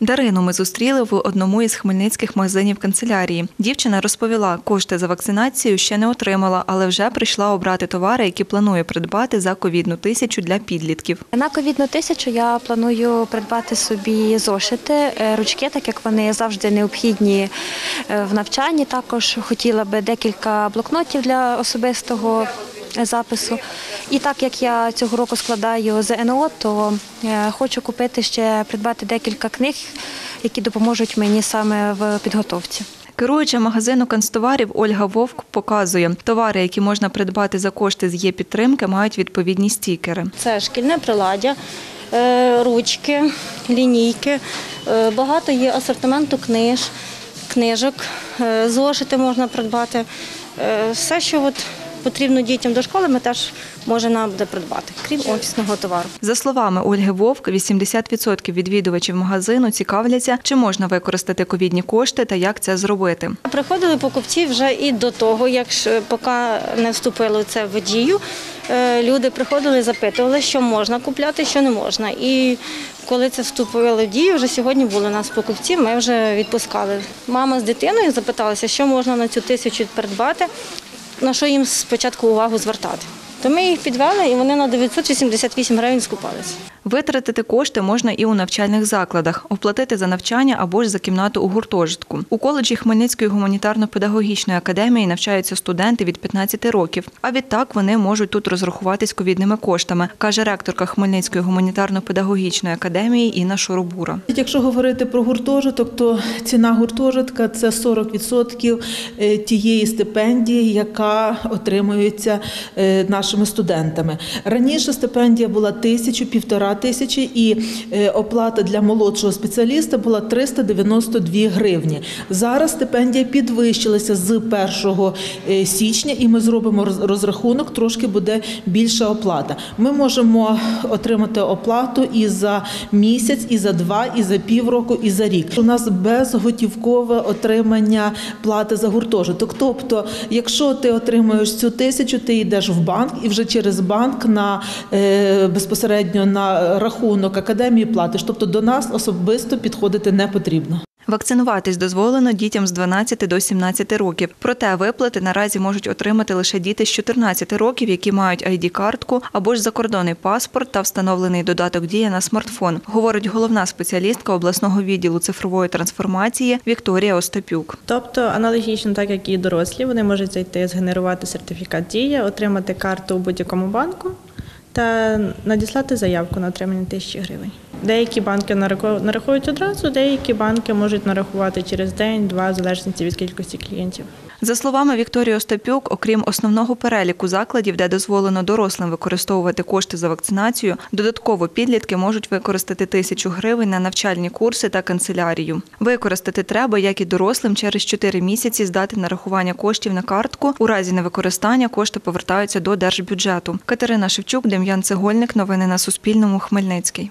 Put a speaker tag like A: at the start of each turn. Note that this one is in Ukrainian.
A: Дарину ми зустріли в одному із хмельницьких магазинів канцелярії. Дівчина розповіла, кошти за вакцинацію ще не отримала, але вже прийшла обрати товари, які планує придбати за ковідну тисячу для підлітків.
B: На ковідну тисячу я планую придбати собі зошити, е, ручки, так як вони завжди необхідні е, в навчанні. Також хотіла би декілька блокнотів для особистого запису. І так як я цього року складаю ЗНО, то е, хочу купити ще придбати декілька книг, які допоможуть мені саме в підготовці.
A: Керуюча магазину канцтоварів Ольга Вовк показує, товари, які можна придбати за кошти з є підтримки, мають відповідні стікери.
C: Це шкільне приладдя, е, ручки, лінійки. Е, Багато є асортименту книж, книжок, зошити можна придбати. Все, що от потрібно дітям до школи, ми теж можемо буде придбати, крім офісного товару.
A: За словами Ольги Вовк, 80% відвідувачів магазину цікавляться, чи можна використати ковідні кошти та як це зробити.
C: Приходили покупці вже і до того, як поки не вступило це в дію. е, Люди приходили, запитували, що можна купляти, що не можна. І коли це вступило в дію, вже сьогодні були у нас покупці, ми вже відпускали. Мама з дитиною запиталася, що можна на цю тисячу придбати, на що їм спочатку увагу звертати. То ми їх підвели і вони на 988 гривень скупалися.
A: Витратити кошти можна і у навчальних закладах, оплатити за навчання або ж за кімнату у гуртожитку. У коледжі Хмельницької гуманітарно-педагогічної академії навчаються студенти від 15 років. А відтак вони можуть тут розрахуватись ковідними коштами, каже ректорка Хмельницької гуманітарно-педагогічної академії Інна Шоробура.
D: Якщо говорити про гуртожиток, то ціна гуртожитка це 40% е, тієї стипендії, яка отримується е, нашими студентами. Раніше стипендія була тисячу, півтора тисячі, і е, оплата для молодшого спеціаліста була 392 гривні. Зараз стипендія підвищилася з 1 е, січня, і ми зробимо роз- розрахунок, трошки буде більша оплата. Ми можемо отримати оплату і за місяць, і за два, і за півроку, і за рік. У нас безготівкове отримання плати за гуртожиток. Тобто, якщо ти отримуєш цю тисячу, ти йдеш в банк і вже через банк на е, безпосередньо на рахунок академії платиш. Тобто до нас особисто підходити не потрібно.
A: Вакцинуватись дозволено дітям з 12 до 17 років. Проте виплати наразі можуть отримати лише діти з 14 років, які мають ID-картку або ж закордонний паспорт та встановлений додаток дія на смартфон, говорить головна спеціалістка обласного відділу цифрової трансформації Вікторія Остапюк.
E: Тобто аналогічно, так як і дорослі, вони можуть зайти, згенерувати сертифікат дія, отримати карту у будь-якому банку та надіслати заявку на отримання тисячі гривень. Деякі банки нарахують одразу, деякі банки можуть нарахувати через день-два, в залежності від кількості клієнтів.
A: За словами Вікторії Остапюк, окрім основного переліку закладів, де дозволено дорослим використовувати кошти за вакцинацію, додатково підлітки можуть використати тисячу гривень на навчальні курси та канцелярію. Використати треба, як і дорослим, через 4 місяці здати нарахування коштів на картку. У разі невикористання кошти повертаються до держбюджету. Катерина Шевчук, Дем'ян Цегольник. Новини на Суспільному. Хмельницький.